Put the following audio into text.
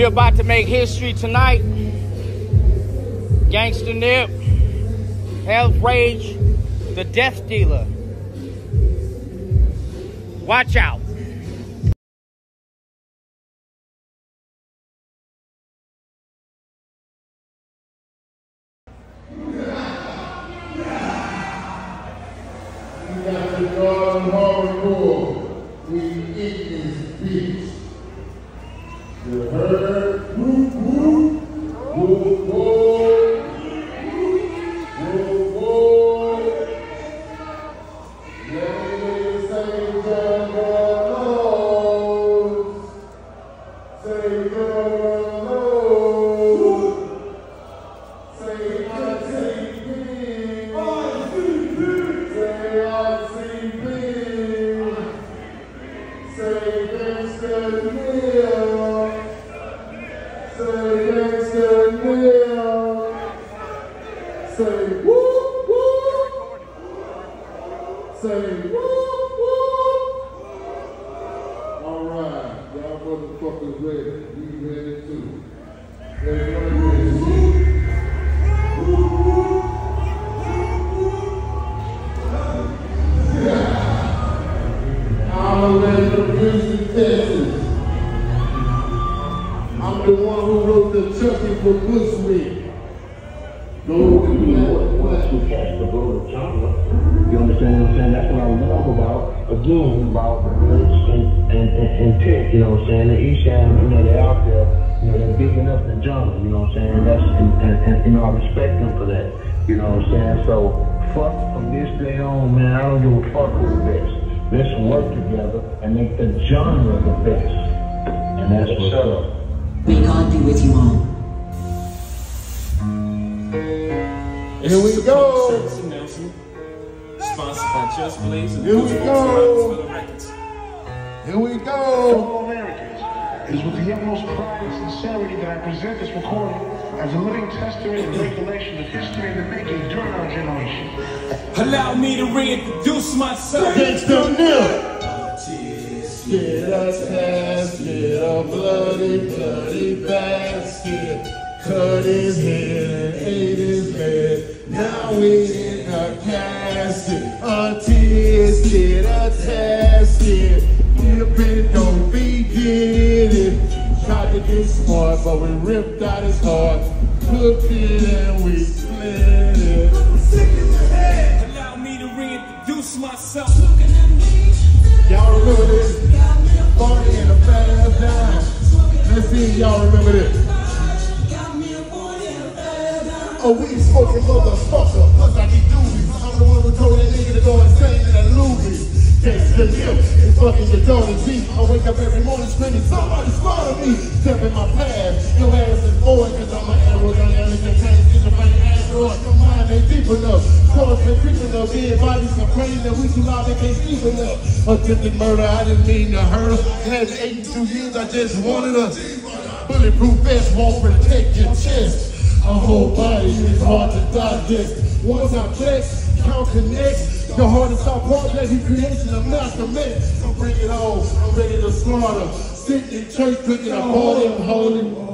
We're about to make history tonight. Ganxsta Nip, Health Rage, the Death Dealer. Watch out. We got Garden Hardcore. We eat. Say John Rose. Say John Rose. Say RCP. Say RCP. Say Ganxsta Nip. Say Ganxsta Nip. Say whoop whoop. Say whoop whoop. All right, y'all motherfuckers ready? We ready too. Everybody ready? I'm the one who wrote the Chucky for Bushwick. Go you understand what I'm saying? That's what I love about, again, about the words and, and, and, and Tech, you know what I'm saying? The East End, you know, they're out there, you know, they're bigging up the genre, you know what I'm saying? That's, and, and, and, you know, I respect them for that, you know what I'm saying? So, fuck from this day on, man, I don't give a fuck who's the best. Let's work together and make the genre the best. And that's what's up. May God be with you all. Here we go. Just Blaze and Here we go. Here we go. fellow it is with the utmost pride and sincerity that I present this recording as a living testament and regulation of history in the making during our generation. Allow me to reintroduce myself. Ganxsta Nip. Get a test, get a bloody, bloody basket. Cut his head and ate his bed. Now we in a casket. Tasket. Dipping, don't be giddy. Tried to get smart, but we ripped out his heart. Cooked it and we split it. Allow me to reintroduce myself. Y'all remember this? Party in a fast dime. Let's see if y'all remember this. Oh, we smoking motherfucker, plus I get doobies. I'm the one who told that nigga to go insane in that Ganxsta Nip is fucking your Tony G. I wake up every morning screaming, somebody spotted me. Step in my path, your ass is bored, cause I'm an aerodynamic and can't get your brain ass on. Your mind ain't deep enough. Cause been creeping up, dead bodies complaining that we too loud, they can't sleep enough. Attempted murder, I didn't mean to hurt her. Had 82 years, I just wanted her. Bulletproof vest won't protect your chest. A whole body is hard to digest. Once I flex, count connects. The hardest I part, let he creation of Malcolm X. So bring it on, I'm ready to slaughter. Sitting in church, drinking I'm holding.